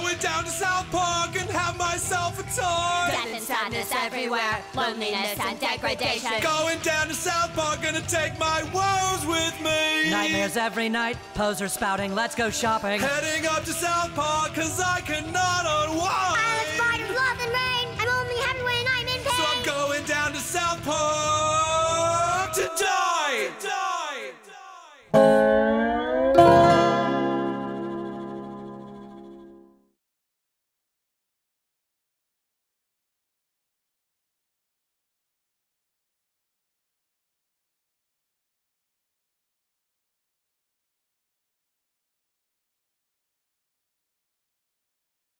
going down to South Park and have myself a time. Death and sadness everywhere, loneliness and degradation. Going down to South Park, gonna take my woes with me. Nightmares every night, posers spouting, let's go shopping. Heading up to South Park, cause I cannot unwind. I'm Alex Biden, love and rain. I'm only happy when I'm in pain. So I'm going down to South Park today.